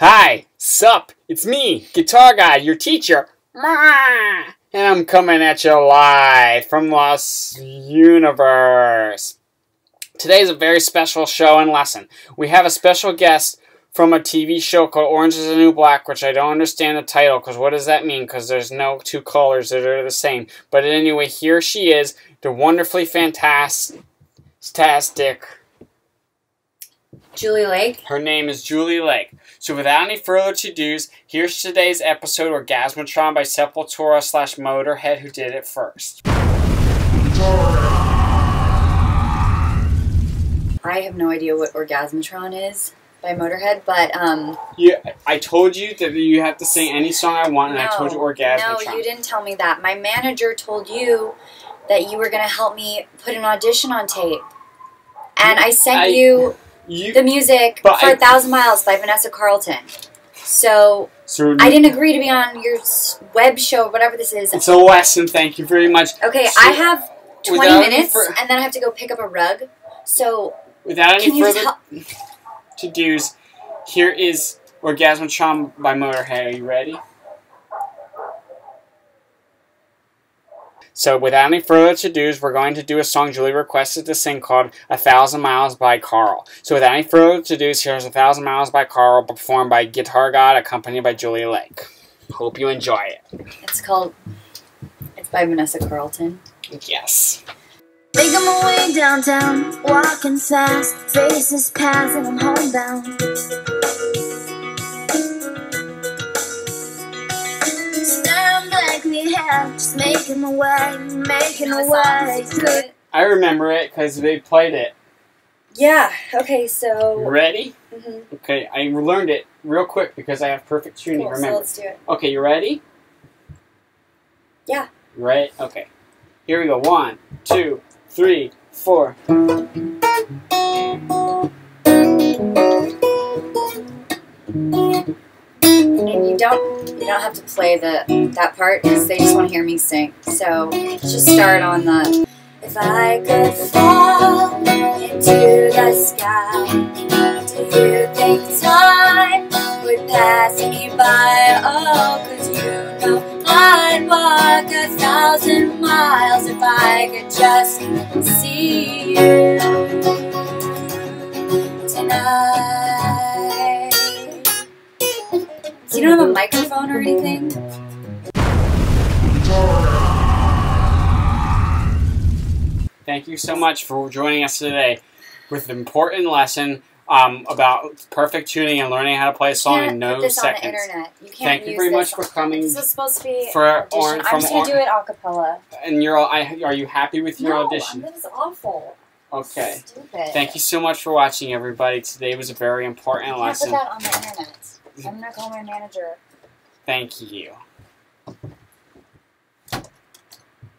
Hi, sup, it's me, Guitar God, your teacher. And I'm coming at you live from Lost Universe. Today is a very special show and lesson. We have a special guest from a TV show called Orange is the New Black, which I don't understand the title, because what does that mean? Because there's no two colors that are the same. But anyway, here she is, the wonderfully fantastic Julie Lake. Her name is Julie Lake. So without any further to-dos, here's today's episode of Orgasmatron by Sepultura slash Motorhead who did it first. I have no idea what Orgasmatron is by Motorhead, but um Yeah, I told you that you have to sing any song I want, and no, I told you Orgasmatron. No, you didn't tell me that. My manager told you that you were going to help me put an audition on tape. And I sent I- you You, the music for I- A Thousand Miles by Vanessa Carlton. So so I didn't agree to be on your web show, or whatever this is. It's a lesson. Thank you very much. Okay, So, I have 20 minutes, and then I have to go pick up a rug. So Without any further help? to-dos, here is Orgasmatron by Motorhead. Are you ready? So without any further to-dos, we're going to do a song Julie requested to sing called A Thousand Miles by Carl. So without any further to-dos, here's A Thousand Miles by Carl, performed by Guitar God, accompanied by Julie Lake. Hope you enjoy it. It's called. It's by Vanessa Carlton. Yes. Making my way downtown, walking fast, faces pass and I'm homebound. Just making my way, making my way. Good. I remember it because they played it. Yeah. Okay. So. ready? mhm, Okay, I learned it real quick because I have perfect tuning. Cool, so remember? let's do it. Okay, you ready? Yeah. Right. Okay. Here we go. One, two, three, four. And you don't. You don't have to play the that part because they just want to hear me sing. So just start on the. If I could fall into the sky, do you think time would pass me by? Oh, 'cause you know I'd walk a thousand miles if I could just see you you don't have a microphone or anything? Thank you so much for joining us today with an important lesson um, about perfect tuning and learning how to play a song in no put this seconds. on the internet. You can't Thank you very much for coming. This is supposed to be for an audition. I'm just gonna do it a cappella. And you're all, I, are you happy with your no, audition? That is awful. Okay. Stupid. Thank you so much for watching, everybody. Today was a very important You can't put lesson. that on the internet. I'm gonna call my manager. Thank you.